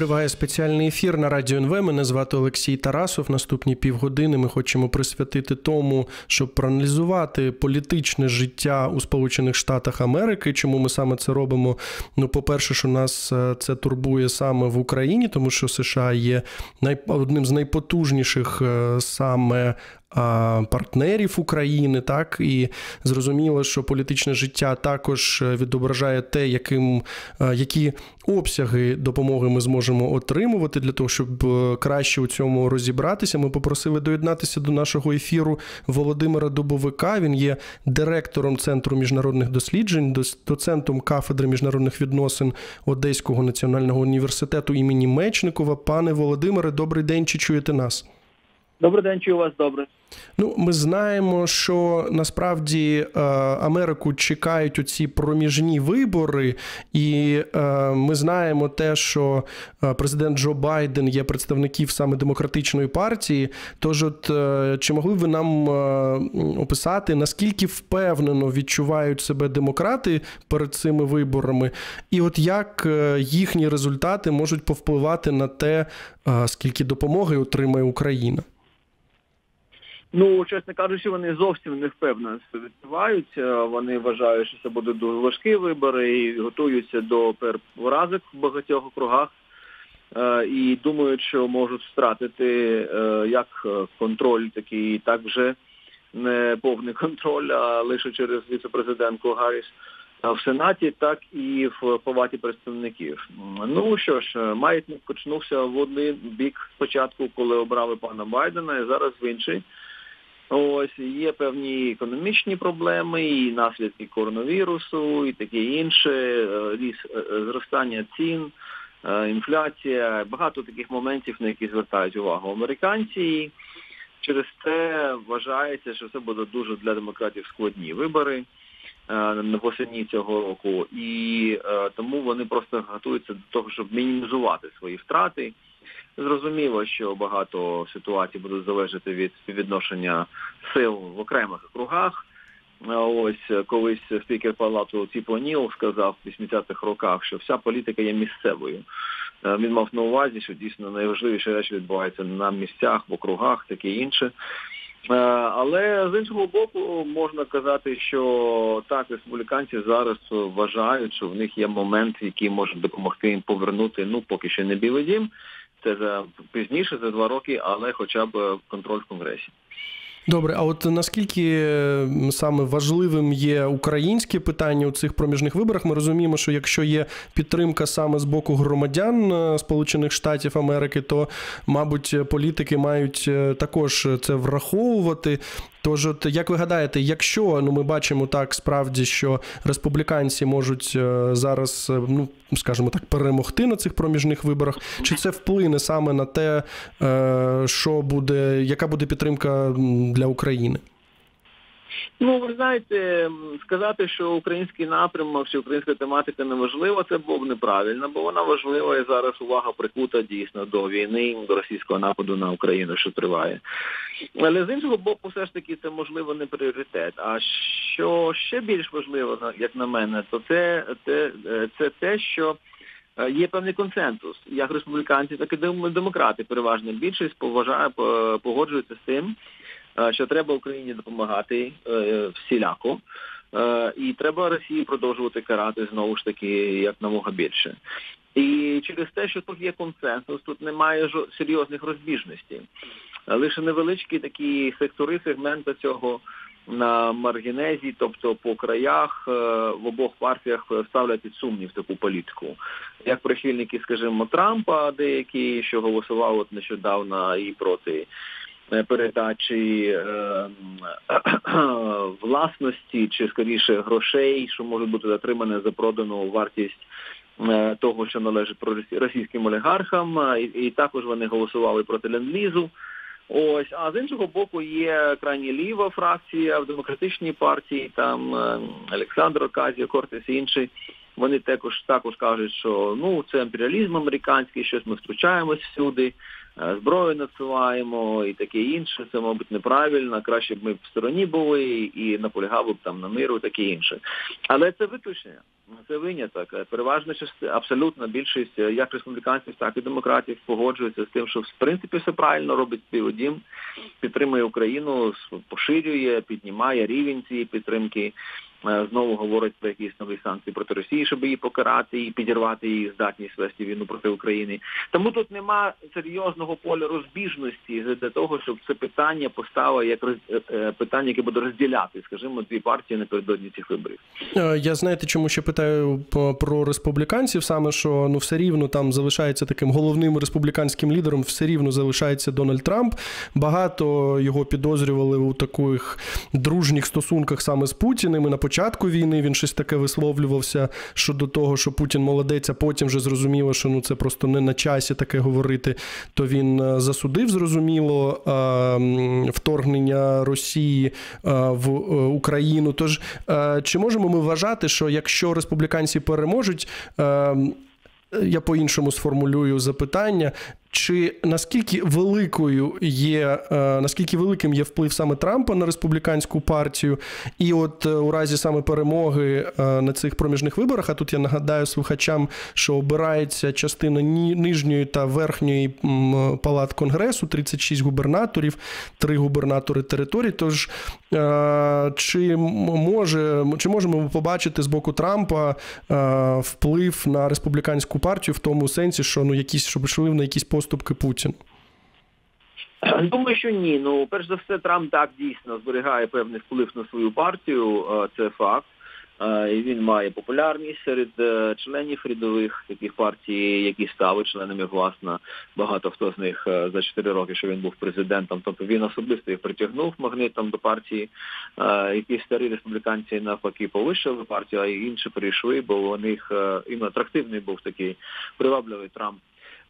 Триває спеціальний ефір на радіо НВ. Мене звати Олексій Тарасов. Наступні півгодини ми хочемо присвятити тому, щоб проаналізувати політичне життя у Сполучених Штатах Америки. Чому ми саме це робимо? Ну, по-перше, що нас е, це турбує саме в Україні, тому що США є одним з найпотужніших е, саме партнерів України, так і зрозуміло, що політичне життя також відображає те, яким які обсяги допомоги ми зможемо отримувати для того, щоб е, краще у цьому розібратися. Ми попросили доєднатися до нашого ефіру Володимира Дубовика. Він є директором центру міжнародних досліджень, доцентом кафедри міжнародних відносин Одеського національного університету імені Мечникова. Пане Володимире, добрий день. Чи чуєте нас? Добрий день, чую вас добре. Ну, ми знаємо, що насправді е, Америку чекають оці проміжні вибори, і е, ми знаємо те, що е, президент Джо Байден є представників саме демократичної партії. Тож, от чи могли ви нам описати, наскільки впевнено відчувають себе демократи перед цими виборами, і от як їхні результати можуть повпливати на те, скільки допомоги отримає Україна? Ну, чесно кажучи, вони зовсім не впевнено відчуваються. Вони вважають, що це будуть дуже важкі вибори і готуються до поразок в багатьох округах. Е, і думають, що можуть втратити е, як контроль, такий так вже не повний контроль, а лише через віце-президентку Гарріс в Сенаті, так і в палаті представників. Ну що ж, маятник почнувся в один бік спочатку, коли обрали пана Байдена, і зараз в інший. Ось є певні економічні проблеми, і наслідки коронавірусу, і таке інше, е, ріс е, зростання цін, е, інфляція, багато таких моментів, на які звертають увагу американці. Через це вважається, що це будуть дуже для демократів складні вибори восені цього року, і тому вони просто готуються до того, щоб мінімізувати свої втрати. Зрозуміло, що багато ситуацій будуть залежати від співвідношення сил в окремих округах. Ось колись спікер палату Тіпо Ніл сказав в 80-х роках, що вся політика є місцевою. Е, він мав на увазі, що дійсно найважливіші речі відбуваються на місцях, в округах, таке інше. Е, але з іншого боку, можна казати, що так, республіканці зараз вважають, що в них є момент, який може допомогти їм повернути, ну поки що не білий дім. Це за пізніше, за два роки, але хоча б контроль в конгресі. Добре, а от наскільки саме важливим є українське питання у цих проміжних виборах? Ми розуміємо, що якщо є підтримка саме з боку громадян е, Сполучених Штатів Америки, то мабуть політики мають е, також це враховувати. Тож, от як ви гадаєте, якщо ну ми бачимо так справді, що республіканці можуть е, зараз, е, ну скажімо так, перемогти на цих проміжних виборах, чи це вплине саме на те, е, що буде, яка буде підтримка для України? Ну, ви знаєте, сказати, що український напрямок чи українська тематика не важлива, це було б неправильно, бо вона важлива і зараз увага прикута дійсно до війни, до російського нападу на Україну, що триває. Але з іншого боку, все ж таки це можливо не пріоритет. А що ще більш важливо, як на мене, то це, це, це те, що е, є певний консенсус, як республіканці, так і демократи. Переважна більшість поважає, погоджується з тим. Е, що треба Україні допомагати е, всіляко. Е, і треба Росії продовжувати карати знову ж таки як намога більше. І через те, що тут є консенсус, тут немає серйозних розбіжностей. Лише невеличкі такі сектори, сегменти цього на маргінезі, тобто по краях в обох партіях ставлять під сумнів таку політику. Як прихильники, скажімо, Трампа, деякі, що голосували нещодавно і проти передачі е, власності чи скоріше грошей, що можуть бути затримане за продану вартість е, того, що належить російським олігархам, і, і також вони голосували проти ленд-лізу. Ось, а з іншого боку, є крайні ліва фракція в демократичній партії, там Олександр Оказіо, Кортес і інші. Вони також також кажуть, що ну це імперіалізм американський, щось ми втручаємось всюди. Зброю надсилаємо і таке інше. Це, мабуть, неправильно. Краще б ми в стороні були і наполягали б там на миру, таке інше. Але це виключення. Це виняток. Переважна частина, абсолютна більшість як республіканців, так і демократів погоджуються з тим, що в принципі все правильно робить співодім, підтримує Україну, поширює, піднімає рівень цієї підтримки. Е, знову говорить про якісь нові санкції проти Росії, щоб її покарати і підірвати її здатність вести війну проти України. Тому тут нема серйозного поля розбіжності для того, щоб це питання поставило як роз... Е, е, питання, яке буде розділяти, скажімо, дві партії напередодні цих виборів. Я знаєте, чому ще питаю про республіканців, саме що ну все рівно там залишається таким головним республіканським лідером, все рівно залишається Дональд Трамп. Багато його підозрювали у таких дружніх стосунках саме з Путіним. І на початку війни він щось таке висловлювався щодо того, що Путін молодець, а потім вже зрозуміло, що ну це просто не на часі таке говорити. То він е, засудив зрозуміло вторгнення Росії е, в е, Україну. Тож чи можемо ми вважати, що якщо республіканці переможуть? Я по-іншому сформулюю запитання. Чи наскільки великою є, е, наскільки великим є вплив саме Трампа на республіканську партію, і от е, у разі саме перемоги е, на цих проміжних виборах, а тут я нагадаю слухачам, що обирається частина нижньої та верхньої палат конгресу, 36 губернаторів, 3 губернатори територій. Тож чи може чи можемо ми побачити з боку Трампа вплив на республіканську партію в тому сенсі, що ну якісь щоб йшли на якісь поступки Путіна? Думаю, що ні. Ну, перш за все, Трамп так дійсно зберігає певний вплив на свою партію. Це факт. І Він має популярність серед е, членів рядових таких партій, які стали членами власне. Багато хто з них е, за 4 роки, що він був президентом. Тобто він особисто їх притягнув магнитом до партії. Якісь старі республіканці навпаки повищили партію, а інші прийшли, бо у них їм атрактивний був такий привабливий Трамп.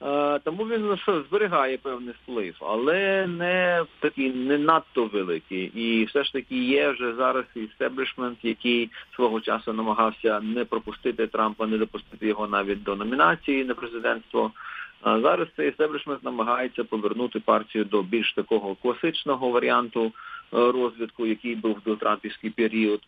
Е, тому він що зберігає певний вплив, але не такий не надто великий. І все ж таки є вже зараз істеблішмент, який свого часу намагався не пропустити Трампа, не допустити його навіть до номінації на президентство. А зараз цей істеблішмент намагається повернути партію до більш такого класичного варіанту. Розвитку, який був до Трампівський період,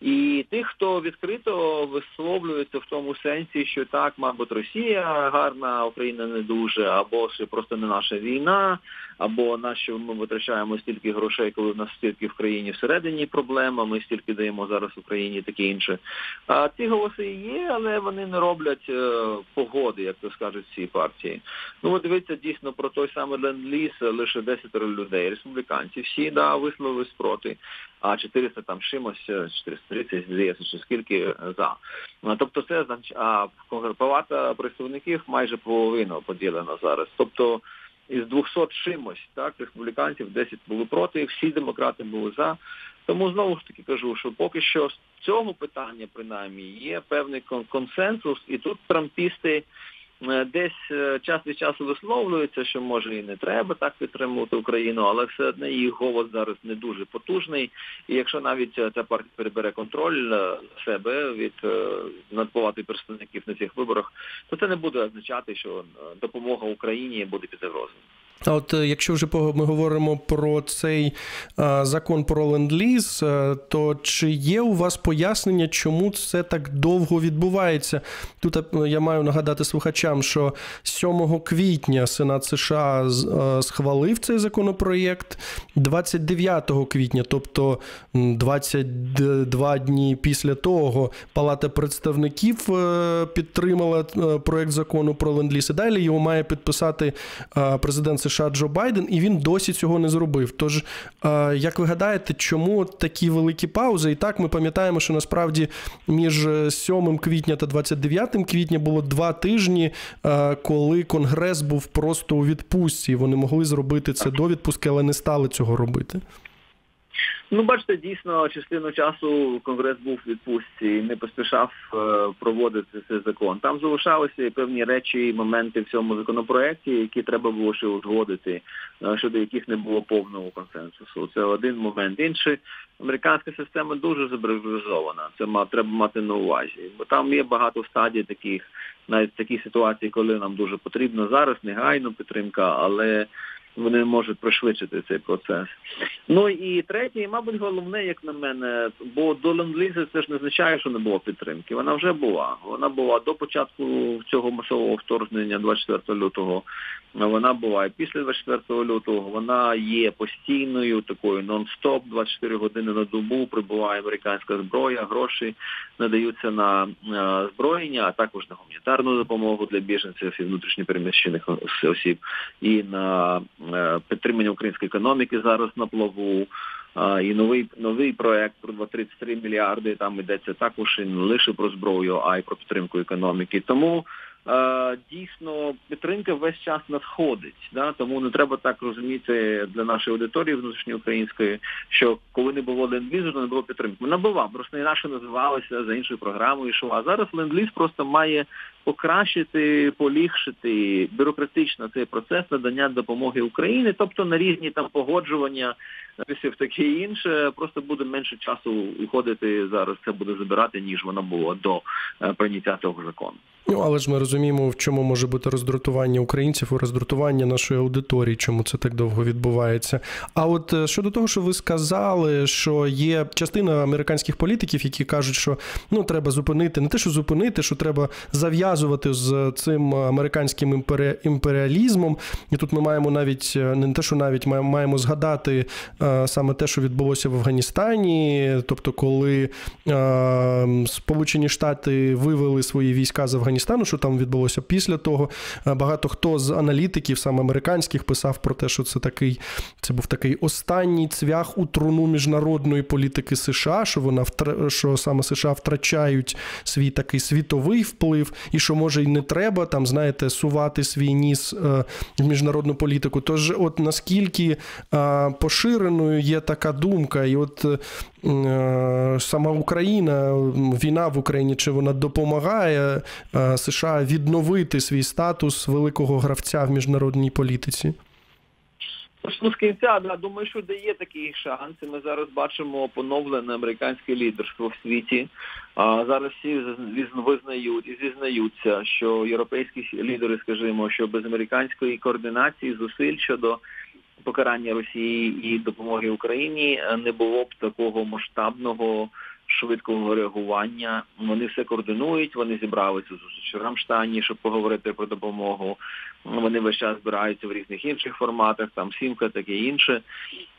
і тих, хто відкрито висловлюється в тому сенсі, що так, мабуть, Росія гарна, Україна не дуже, або що просто не наша війна, або на що ми витрачаємо стільки грошей, коли в нас стільки в країні всередині проблема, ми стільки даємо зараз Україні, таке інше. А ці голоси є, але вони не роблять е, погоди, як то скажуть ці партії. Ну от дивіться дійсно про той самий ленд-ліз лише 10 людей, республіканці, всі да висловились проти, а 400 там чимось, 430, е, здається, чи скільки е, за. Тобто це а палата представників майже половину поділена зараз. Тобто із 200 чимось, так, республіканців 10 були проти, всі демократи були за. Тому знову ж таки кажу, що поки що з цього питання принаймні є певний консенсус, і тут трампісти. Е, десь е, час від часу висловлюється, що може і не треба так підтримувати Україну, але все одно її голос зараз не дуже потужний. І якщо навіть е, ця партія перебере контроль себе від надпувати представників на цих виборах, то це не буде означати, що допомога Україні буде під загрозою. А от е, якщо вже ми говоримо про цей а, закон про ленд-ліз, е, то чи є у вас пояснення, чому це так довго відбувається? Тут е, я маю нагадати слухачам, що 7 квітня Сенат США схвалив цей законопроєкт, 29 квітня, тобто 22 дні після того, Палата представників підтримала проєкт закону про ленд-ліз. І далі його має підписати президент США. США Джо Байден, і він досі цього не зробив. Тож, як ви гадаєте, чому такі великі паузи? І так ми пам'ятаємо, що насправді між 7 квітня та 29 квітня було два тижні, коли Конгрес був просто у відпустці. Вони могли зробити це до відпустки, але не стали цього робити. Ну, бачите, дійсно, частину часу конгрес був в відпустці і не поспішав е, проводити цей закон. Там залишалися певні речі і моменти в цьому законопроекті, які треба було ще узгодити, е, щодо яких не було повного консенсусу. Це один момент. Інший американська система дуже забрежована. Це треба мати на увазі, бо там є багато стадій таких, навіть такі ситуації, коли нам дуже потрібна зараз негайно підтримка, але вони можуть пришвидшити цей процес. Ну і третє, і, мабуть, головне, як на мене, бо до ленд-лізу це ж не означає, що не було підтримки. Вона вже була. Вона була до початку цього масового вторгнення 24 лютого. Вона була і після 24 лютого. Вона є постійною такою нон-стоп, 24 години на добу прибуває американська зброя, гроші надаються на зброєння, а також на гуманітарну допомогу для біженців і внутрішньопереміщених осіб, і на Е, підтримання української економіки зараз на плаву. І новий новий проект про 33 мільярди. Там йдеться також і не лише про зброю, а й про підтримку економіки. Тому Е, дійсно підтримка весь час надходить. Да? Тому не треба так розуміти для нашої аудиторії внутрішньоукраїнської, що коли не було ленд-лізу, то не було підтримки. Вона була, просто інакше називалася за іншою програмою. Що а зараз ленд-ліз просто має покращити, полігшити бюрократично цей процес надання допомоги Україні, тобто на різні там погоджування в таке інше, просто буде менше часу уходити зараз. Це буде забирати, ніж воно було до е, прийняття цього закону. Ну, але ж ми розуміємо, в чому може бути роздратування українців і роздратування нашої аудиторії, чому це так довго відбувається. А от е, щодо того, що ви сказали, що є частина американських політиків, які кажуть, що ну треба зупинити, не те, що зупинити, що треба зав'язувати з цим американським імперіалізмом. І тут ми маємо навіть е, не те, що навіть маємо згадати е, саме те, що відбулося в Афганістані, тобто, коли Сполучені Штати вивели свої війська з Афганістану. Афганістану, що там відбулося після того. Е, багато хто з аналітиків, саме американських, писав про те, що це такий, це був такий останній цвях у труну міжнародної політики США, що вона що саме США втрачають свій такий світовий вплив, і що може й не треба там, знаєте, сувати свій ніс е, в міжнародну політику. Тож, от наскільки е, поширеною є така думка, і от сама Україна, війна в Україні, чи вона допомагає США відновити свій статус великого гравця в міжнародній політиці? Ну, з кінця, да, думаю, що дає такий шанс. Ми зараз бачимо поновлене американське лідерство в світі. А зараз всі визнають і зізнаються, що європейські лідери, скажімо, що без американської координації зусиль щодо покарання Росії і допомоги Україні не було б такого масштабного швидкого реагування. Вони все координують. Вони зібралися зустріч в Рамштані, щоб поговорити про допомогу. Вони весь час збираються в різних інших форматах, там сімка, таке інше.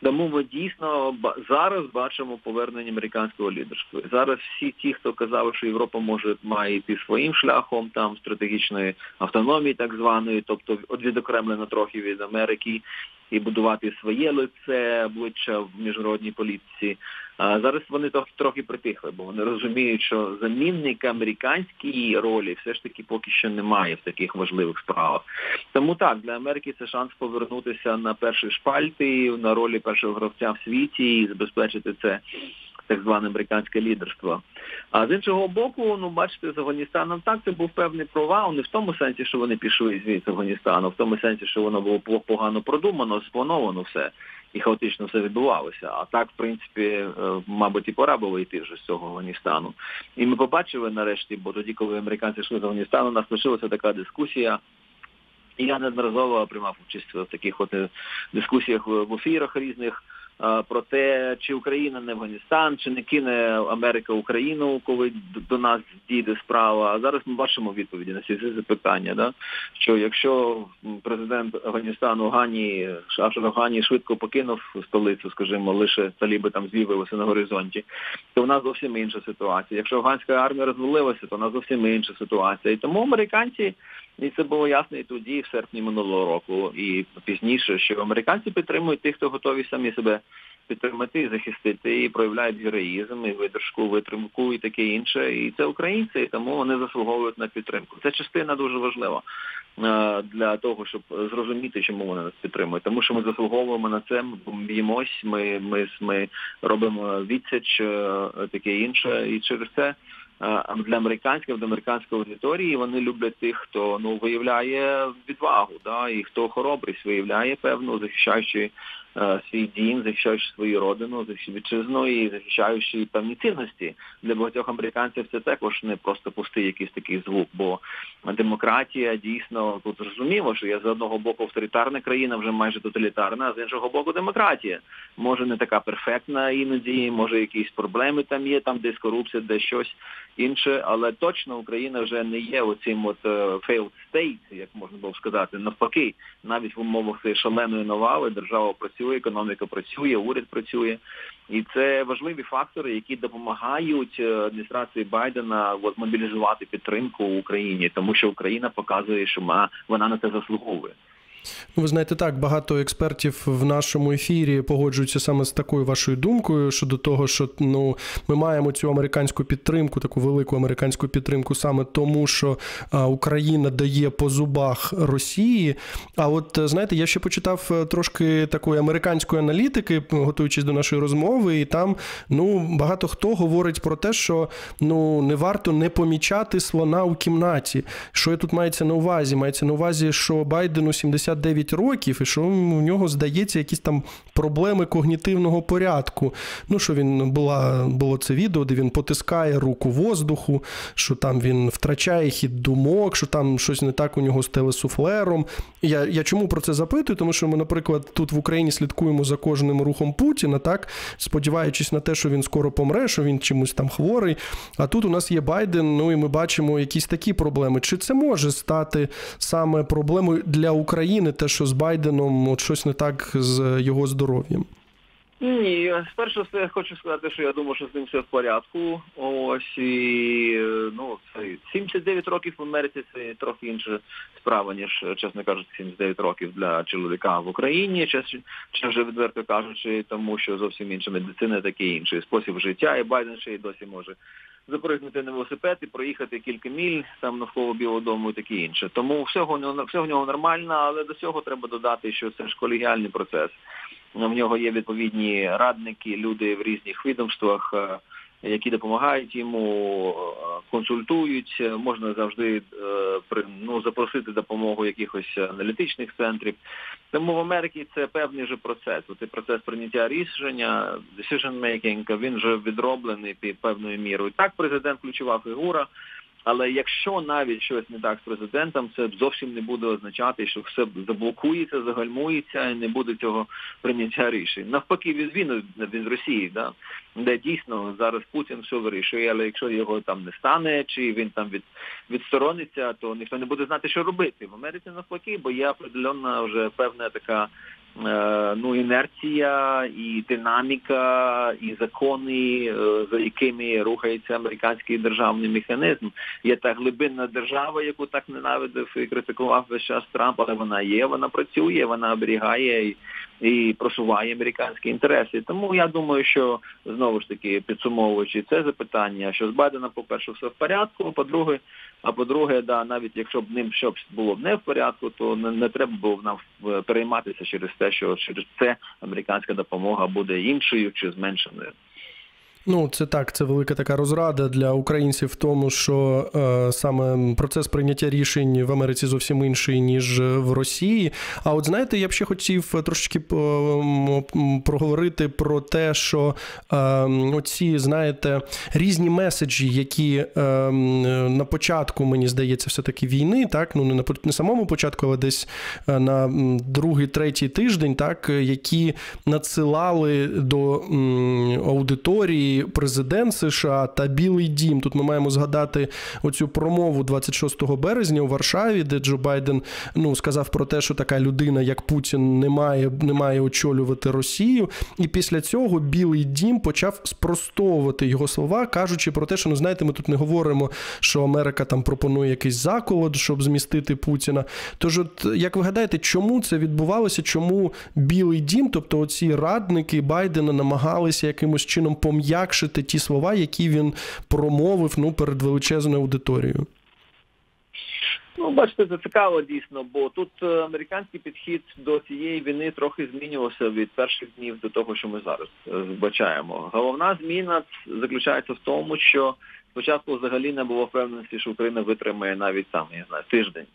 Тому ми дійсно зараз бачимо повернення американського лідерства. Зараз всі ті, хто казав, що Європа може має йти своїм шляхом, там стратегічної автономії, так званої, тобто відокремлена трохи від Америки і будувати своє лице обличчя в міжнародній політиці. А зараз вони трохи трохи притихли, бо вони розуміють, що замінник американській ролі все ж таки поки що немає в таких важливих справах. Тому так для Америки це шанс повернутися на перший шпальти на ролі першого гравця в світі і забезпечити це так зване американське лідерство. А з іншого боку, ну бачите, з Афганістаном так це був певний провал, не в тому сенсі, що вони пішли звідси з Афганістану, в тому сенсі, що воно було погано продумано, сплановано все і хаотично все відбувалося. А так, в принципі, е, мабуть, і пора було йти вже з цього Афганістану. І ми побачили нарешті, бо тоді, коли американці йшли з Афганістану, у нас лишилася така дискусія. І я неодноразово приймав участь в таких от е, дискусіях в ефірах різних про те, чи Україна не Афганістан, чи не кине Америка Україну, коли до нас дійде справа. А зараз ми бачимо відповіді на ці запитання. Да? Що якщо президент Афганістану Гані Ашраф Гані швидко покинув столицю, скажімо, лише таліби там з'явилися на горизонті, то в нас зовсім інша ситуація. Якщо афганська армія розвалилася, то в нас зовсім інша ситуація. І тому американці. І це було ясно і тоді, в серпні минулого року, і пізніше, що американці підтримують тих, хто готові самі себе підтримати і захистити, і проявляють героїзм, і видержку, витримку, і таке інше. І це українці, і тому вони заслуговують на підтримку. Ця частина дуже важлива е, для того, щоб зрозуміти, чому вони нас підтримують. Тому що ми заслуговуємо на це, ми б'ємось, ми, ми, ми робимо відсіч, е, таке інше, і через це. Для американських для американської аудиторії вони люблять тих, хто ну виявляє відвагу, да і хто хоробрість виявляє певну, захищаючи Е, свій дім, захищаючи свою родину, захищаючи вітчизну і захищаючи певні цінності для багатьох американців. Це також не просто пустий якийсь такий звук, бо демократія дійсно тут зрозуміло, що є з одного боку авторитарна країна, вже майже тоталітарна, а з іншого боку, демократія може не така перфектна іноді, може якісь проблеми там є, там десь корупція, десь щось інше, але точно Україна вже не є оцим от uh, failed state, як можна було сказати, навпаки, навіть в умовах цієї шаленої навали держава працює працює, економіка працює, уряд працює, і це важливі фактори, які допомагають е, адміністрації Байдена мобілізувати підтримку в Україні, тому що Україна показує, що вона на це заслуговує. Ну, ви знаєте, так багато експертів в нашому ефірі погоджуються саме з такою вашою думкою щодо того, що ну ми маємо цю американську підтримку, таку велику американську підтримку, саме тому, що а, Україна дає по зубах Росії. А от знаєте, я ще почитав е, трошки такої американської аналітики, готуючись до нашої розмови, і там ну багато хто говорить про те, що ну не варто не помічати слона у кімнаті. Що тут мається на увазі? Мається на увазі, що Байдену 70 69 років, і що у нього здається якісь там проблеми когнітивного порядку. Ну, що він була, було це відео, де він потискає руку воздуху, що там він втрачає хід думок, що там щось не так у нього з телесуфлером. Я я чому про це запитую? Тому що ми, наприклад, тут в Україні слідкуємо за кожним рухом Путіна, так сподіваючись на те, що він скоро помре, що він чимось там хворий. А тут у нас є Байден, ну і ми бачимо якісь такі проблеми. Чи це може стати саме проблемою для України? України, те, що з Байденом от щось не так з його здоров'ям? Ні, спершу все хочу сказати, що я думаю, що з ним все в порядку. Ось і ну це 79 років в Америці це трохи інша справа, ніж, чесно кажучи, 79 років для чоловіка в Україні, чи вже відверто кажучи, тому що зовсім інша медицина, такий інший спосіб життя, і Байден ще й досі може запригнути на велосипед і проїхати кілька міль там навколо Білого дому і таке інше. Тому всього все в нього нормально, але до цього треба додати, що це ж колегіальний процес. В нього є відповідні радники, люди в різних відомствах. Які допомагають йому, е, консультують. Можна завжди е, ну, запросити допомогу якихось аналітичних центрів. Тому в Америці це певний же процес. Оцей процес прийняття рішення, decision making, він вже відроблений під певною мірою. Так, президент ключова фігура. Але якщо навіть щось не так з президентом, це зовсім не буде означати, що все заблокується, загальмується і не буде цього прийняття рішень. Навпаки, від він від Росії, да де дійсно зараз Путін все вирішує, але якщо його там не стане, чи він там від відсторониться, то ніхто не буде знати, що робити в Америці навпаки, бо є определенна вже певна така. Е, ну, інерція, і динаміка, і закони, е, за якими рухається американський державний механізм. Є та глибинна держава, яку так ненавидив і критикував весь час Трамп, але вона є, вона працює, вона оберігає і, просуває американські інтереси. Тому я думаю, що знову ж таки підсумовуючи це запитання, що з Байдена, по перше, все в порядку. По-друге, а по-друге, да, навіть якщо б ним щось було не в порядку, то не, не треба було б нам е, перейматися через те, що через це американська допомога буде іншою чи зменшеною. Ну, це так, це велика така розрада для українців в тому, що е, саме процес прийняття рішень в Америці зовсім інший, ніж в Росії. А от знаєте, я б ще хотів трошечки проговорити про те, що е, оці, знаєте, різні меседжі, які е, на початку, мені здається, все-таки війни, так, ну не на не самому початку, але десь е, на другий, третій тиждень, так, які надсилали до аудиторії президент США та Білий Дім. Тут ми маємо згадати оцю промову 26 березня у Варшаві, де Джо Байден ну сказав про те, що така людина, як Путін, не має не має очолювати Росію. І після цього Білий Дім почав спростовувати його слова, кажучи про те, що ну знаєте, ми тут не говоримо, що Америка там пропонує якийсь заколот, щоб змістити Путіна. Тож, от як ви гадаєте, чому це відбувалося? Чому Білий Дім, тобто оці радники Байдена, намагалися якимось чином пом'якшити ті слова, які він промовив ну перед величезною аудиторією? Ну, бачите, це цікаво дійсно, бо тут е, американський підхід до цієї війни трохи змінювався від перших днів до того, що ми зараз вбачаємо. бачаємо. Головна зміна заключається в тому, що спочатку взагалі не було впевненості, що Україна витримає навіть там, я знаю, тиждень.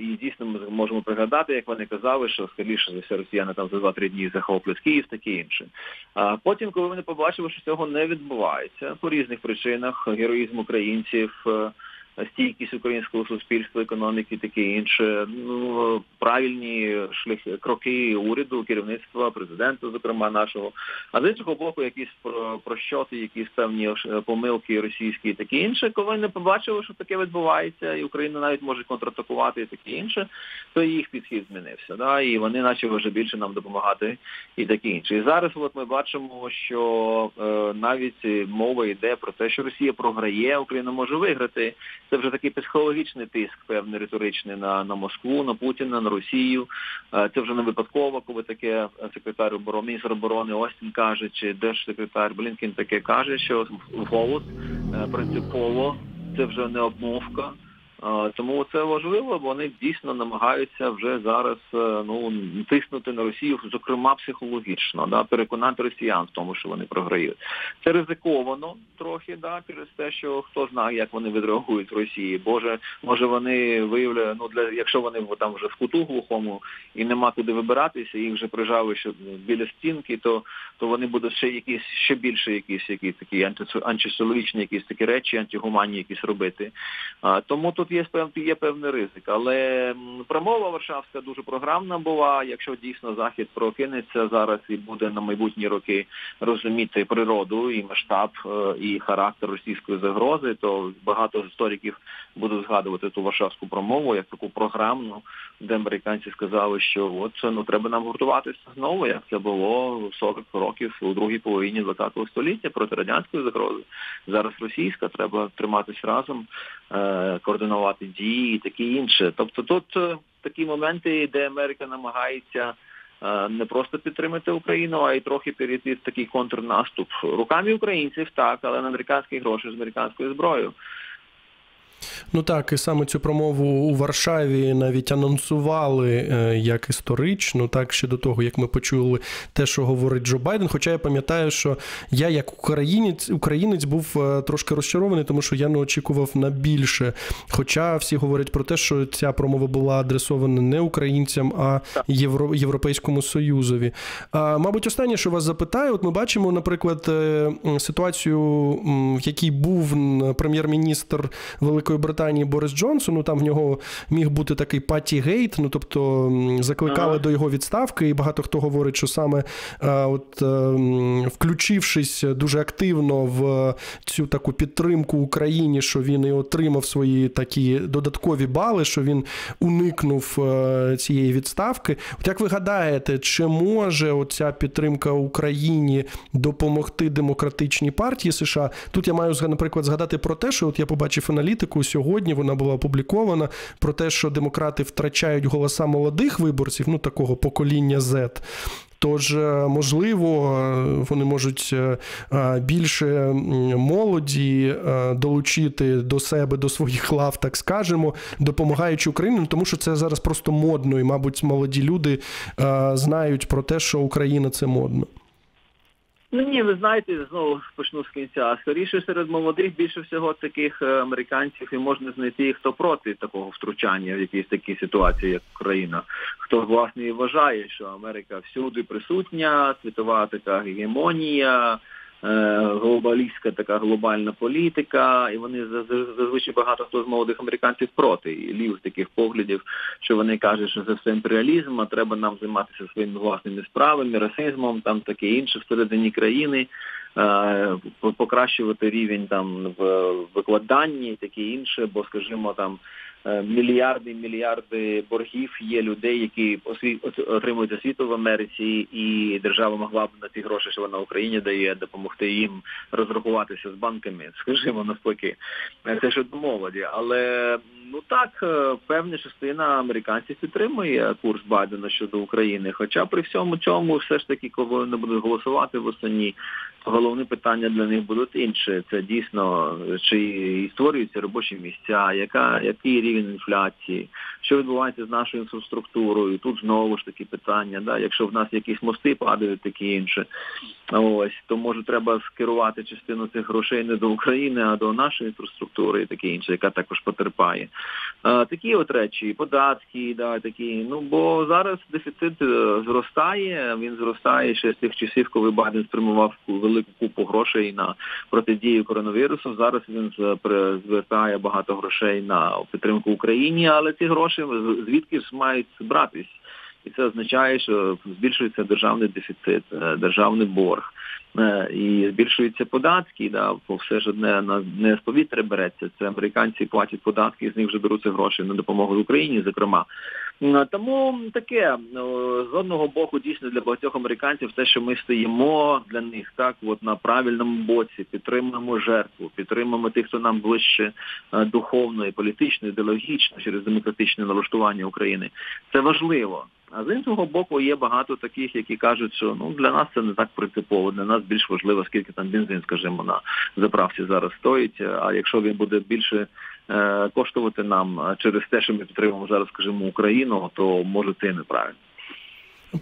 І дійсно ми можемо пригадати, як вони казали, що скоріше за все росіяни там за 2-3 дні захоплять Київ, таке інше. А потім, коли вони побачили, що цього не відбувається по різних причинах, героїзм українців. Стійкість українського суспільства, економіки, таке інше. Ну правильні шляхи кроки уряду, керівництва, президента, зокрема нашого. А з іншого боку, якісь прощоти, якісь певні помилки російські, і таке інше. Коли не побачили, що таке відбувається, і Україна навіть може контратакувати і таке інше, то їх підхід змінився. Да? І вони почали вже більше нам допомагати і таке інше. І зараз, от ми бачимо, що е, навіть мова йде про те, що Росія програє, Україна може виграти. Це вже такий психологічний тиск, певний риторичний на на Москву, на Путіна, на Росію. Е, це вже не випадково, коли таке секретар оборони, міністр оборони Остін каже, чи держсекретар Блінкін таке каже, що голос е, принципово це вже не обмовка. Тому це важливо, бо вони дійсно намагаються вже зараз е, ну тиснути на Росію, зокрема психологічно, да, переконати росіян в тому, що вони програють. Це ризиковано трохи, да, через те, що хто знає, як вони відреагують в Росії. Боже, може вони виявляють, ну для якщо вони там вже в куту глухому і нема куди вибиратися, їх вже прижали що біля стінки, то то вони будуть ще якісь ще більше, якісь якісь такі антисоціологічні якісь такі речі, антигуманні якісь робити. А тому тут є є певний ризик. Але промова Варшавська дуже програмна була. Якщо дійсно захід прокинеться зараз і буде на майбутні роки розуміти природу і масштаб е, і характер російської загрози, то багато істориків будуть згадувати ту Варшавську промову як таку програмну, де американці сказали, що от ну треба нам гуртуватися знову, як це було 40 років у другій половині ХХ століття проти радянської загрози. Зараз російська, треба триматись разом, е, координувати дії таке інше. Тобто тут е, такі моменти, де Америка намагається. Е, не просто підтримати Україну, а й трохи перейти в такий контрнаступ руками українців, так, але на американські гроші з американською зброєю. Ну так, і саме цю промову у Варшаві навіть анонсували е, як історичну, так ще до того, як ми почули те, що говорить Джо Байден. Хоча я пам'ятаю, що я, як українець, українець, був е, трошки розчарований, тому що я не очікував на більше. Хоча всі говорять про те, що ця промова була адресована не українцям, а Євро, Європейському Союзові. А, Мабуть, останнє, що вас запитаю, от ми бачимо, наприклад, е, ситуацію, в якій був прем'єр-міністр Великої Британії. Британії Борис Джонсон, ну там в нього міг бути такий паті гейт, ну тобто закликали ага. до його відставки, і багато хто говорить, що саме а, от а, включившись дуже активно в цю таку підтримку Україні, що він і отримав свої такі додаткові бали, що він уникнув а, цієї відставки. От як ви гадаєте, чи може оця підтримка Україні допомогти демократичній партії США? Тут я маю наприклад згадати про те, що от я побачив аналітику сьогодні вона була опублікована про те, що демократи втрачають голоса молодих виборців, ну такого покоління Z. Тож, е, можливо, е, вони можуть е, більше молоді долучити до себе, до своїх лав, так скажемо, допомагаючи Україні, тому що це зараз просто модно, і, мабуть, молоді люди знають про те, що Україна це модно. Ну ні, ви знаєте, знову почну з кінця. Скоріше серед молодих більше всього таких е, американців і можна знайти, хто проти такого втручання в якісь такі ситуації, як Україна, хто власне і вважає, що Америка всюди присутня, світова така гегемонія. Е, глобалістська така глобальна політика, і вони зазвичай багато хто з молодих американців проти і лів таких поглядів, що вони кажуть, що це все імперіалізм, а треба нам займатися своїми власними справами, расизмом, там таке інше всередині країни. е, по- покращувати рівень там в викладанні таке інше, бо скажімо там. Е, Мільярди, мільярди боргів є людей, які отримують освіту в Америці, і держава могла б на ці гроші, що вона Україні дає, допомогти їм розрахуватися з банками, скажімо навпаки. Е, Це щодо молоді. Але ну так, е, певна частина американців підтримує курс Байдена щодо України. Хоча при всьому цьому, все ж таки, коли вони будуть голосувати в останні, то головне питання для них будуть інші. Це дійсно чи створюються робочі місця, яка який рівень інфляції, що відбувається з нашою інфраструктурою. Тут знову ж таки питання. Да, якщо в нас якісь мости падають, такі інше. Ось то може треба скерувати частину цих грошей не до України, а до нашої інфраструктури і таке інше, яка також потерпає. Е, такі от речі, податки, да, такі. Ну бо зараз дефіцит е, зростає. Він зростає ще з тих часів, коли Байден спрямував ку- велику купу грошей на протидію коронавірусу. Зараз він звертає багато грошей на підтримку Україні, але ці гроші звідки ж мають братись? І це означає, що збільшується державний дефіцит, е, державний борг, е, і збільшуються податки. Да, бо все ж одне на не з повітря береться. Це американці платять податки, з них вже беруться гроші на допомогу Україні, зокрема. Тому таке з одного боку, дійсно для багатьох американців, те, що ми стоїмо для них так, от на правильному боці, підтримуємо жертву, підтримуємо тих, хто нам ближче е, духовно, і політично, ідеологічно через демократичне налаштування України. Це важливо. А з іншого боку, є багато таких, які кажуть, що ну для нас це не так принципово. Для нас більш важливо, скільки там бензин, скажімо, на заправці зараз стоїть. А якщо він буде більше е, коштувати нам е, через те, що ми підтримуємо зараз, скажімо, Україну, то може це і неправильно.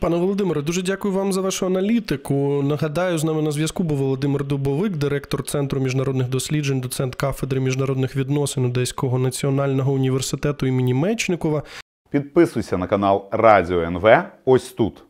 Пане Володимире, дуже дякую вам за вашу аналітику. Нагадаю, з нами на зв'язку був Володимир Дубовик, директор Центру міжнародних досліджень, доцент кафедри міжнародних відносин Одеського національного університету імені Мечникова. Підписуйся на канал Радіо НВ ось тут.